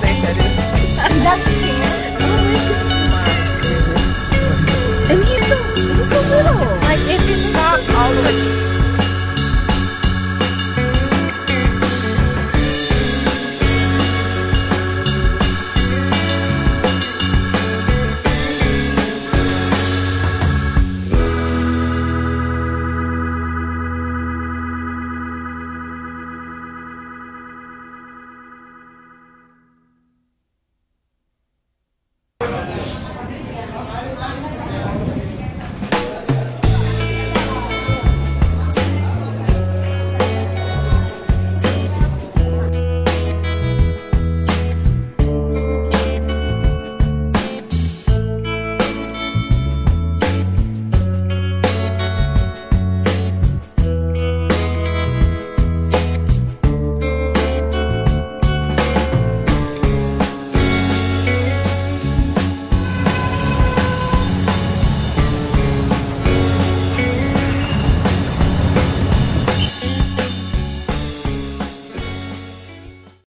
safe that is. Oh and he's so, he's so little. Like, if it stops all the way.